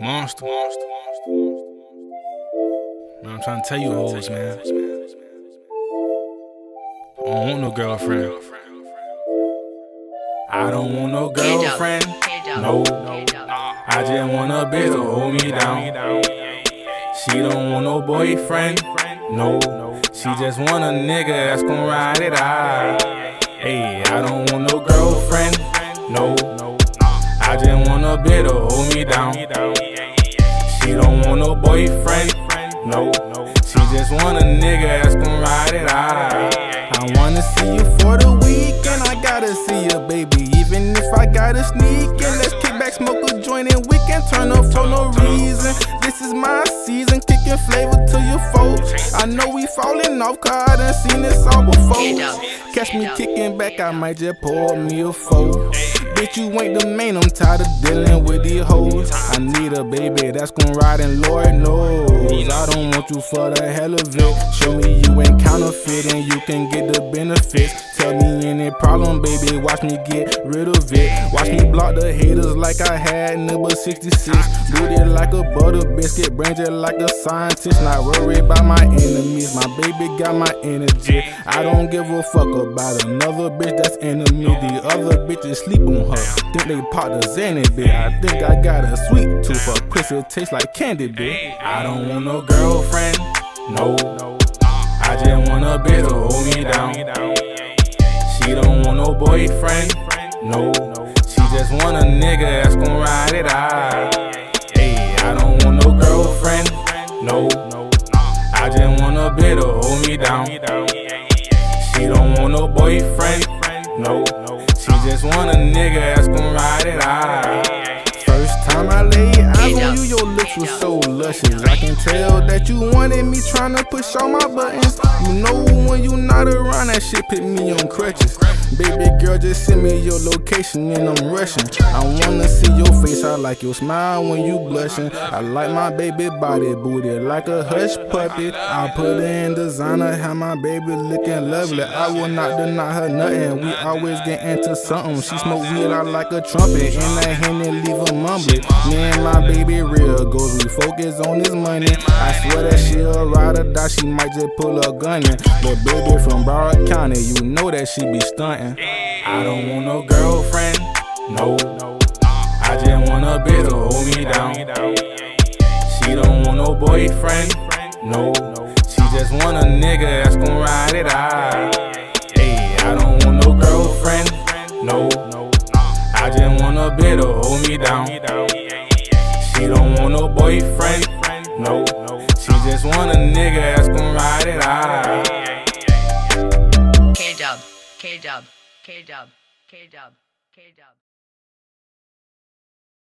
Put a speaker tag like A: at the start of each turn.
A: Monsta. Monsta. Man, I'm trying to tell you hoes, man. I don't want no girlfriend. I don't want no girlfriend. No, I just want a bitch to hold me down. She don't want no boyfriend. No, she just want a nigga that's gon' ride it out. Hey, I don't want no girlfriend. No, I just want hold me down. She don't want no boyfriend. No, she just want a nigga that's gon' ride it out.
B: I wanna see you for the weekend. I gotta see you, baby. Even if I gotta sneak in, let's kick back, smoke a joint, and we can turn up for no reason. This is my season, kicking flavor to your folks. I know we falling off, cause I done seen this all before. Catch me kicking back, I might just pour me a four. Bitch, you ain't the main, I'm tired of dealing with these hoes. I need a baby that's gon' ride, and Lord knows I don't want you for the hell of it. Show me you ain't counterfeit, and you can get the benefits. Tell me any problem, baby, watch me get rid of it. Watch me block the haters like I had number 66. Do it like a butter biscuit, brain just like a scientist. Not worried about my enemies, my baby got my energy. I don't give a fuck about another bitch that's enemy. The other bitches sleep on her, think they part the Xanny bitch. I think I got a sweet tooth, for pussy taste like candy bitch.
A: I don't want no girlfriend. No, I just want a bitch to hold me down. Want no boyfriend. No, she just want a nigga that's gon' ride it out. Hey, I don't want no girlfriend. No, I just want a bitch to hold me down. She don't want no boyfriend. No, she just want a nigga that's gon' ride it out.
B: First time I laid eyes on you, your lips were so luscious. I can tell that you wanted me tryna push all my buttons. You know when you not around, that shit put me on crutches. Baby girl, just send me your location and I'm rushing. I wanna see your face, I like your smile when you blushing. I like my baby body booty like a hush puppy. I put in designer, have my baby looking lovely. I will not deny her nothing. We always get into something. She smoke weed, I like a trumpet. In that and leave her mumbling. Me and my baby real goes, we focus on this money. I swear that she'll ride or die, she might just pull a gun in. But baby from Broward County, you know that she be stunting.
A: I don't want no girlfriend. No, I just want a bitch to hold me down. She don't want no boyfriend. No, she just want a nigga that's gon' ride it out. Hey, I don't want no girlfriend. No, I just want a bitch to hold me down. She don't want no boyfriend. No, she just want a nigga that's gon' ride it out.
C: K dub, K dub, K dub, K dub.